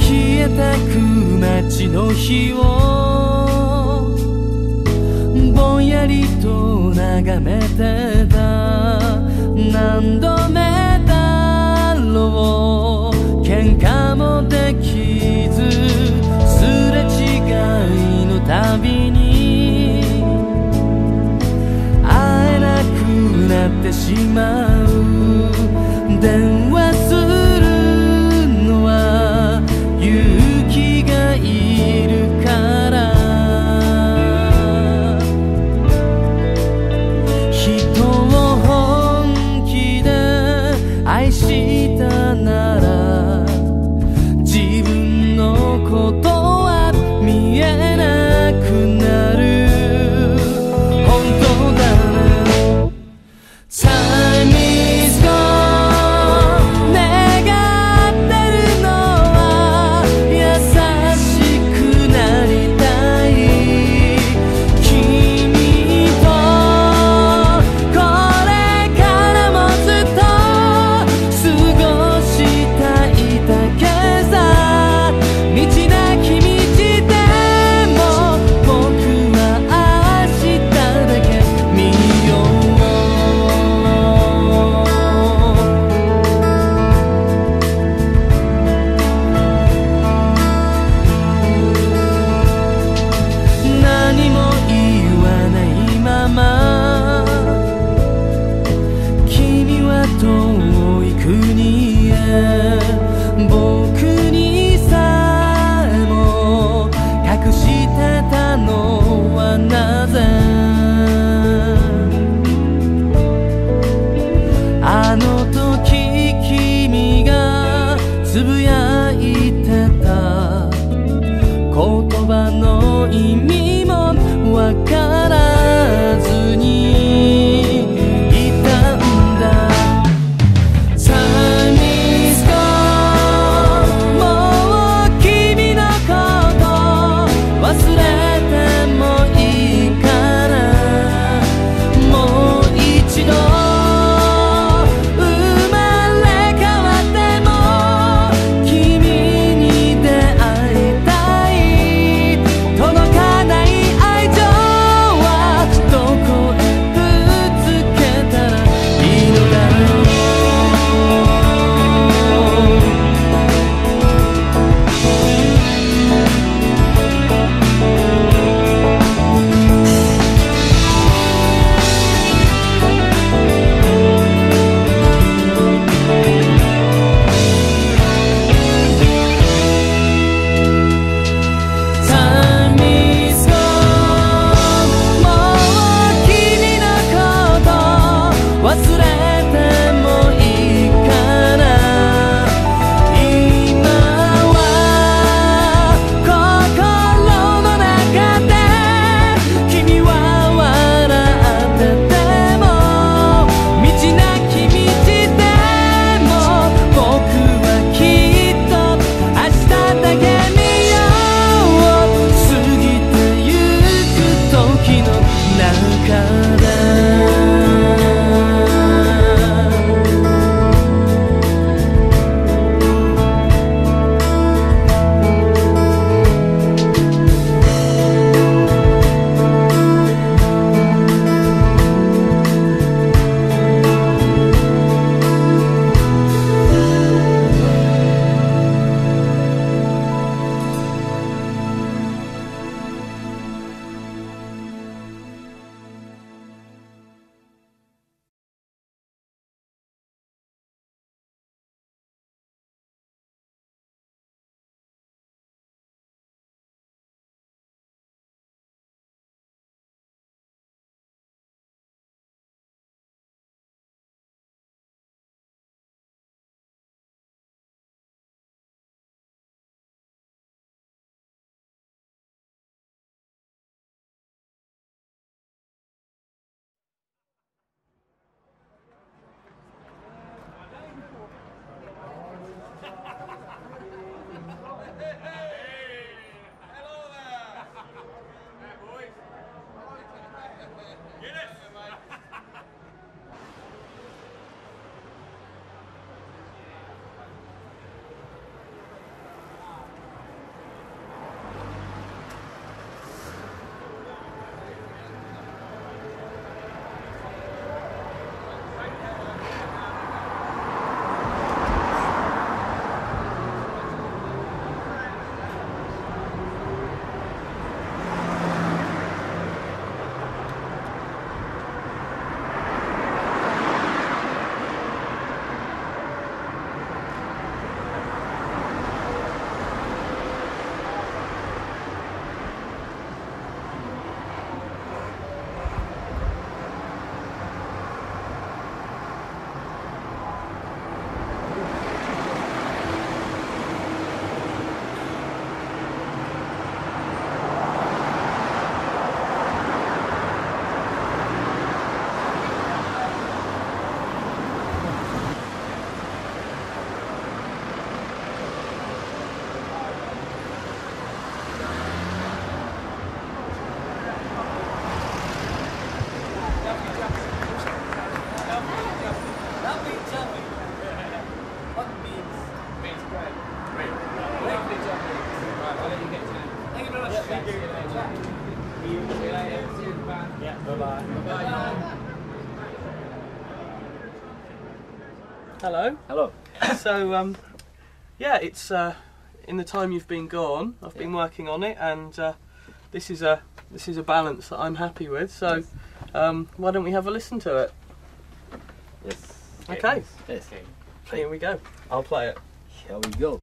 消えてく街の日を Yeah, bye-bye. Hello. Hello. so, um, yeah, it's uh, in the time you've been gone. I've yeah. been working on it, and uh, this is a this is a balance that I'm happy with. So, yes. um, why don't we have a listen to it? Yes. Okay. Yes. Here we go. I'll play it. Here we go.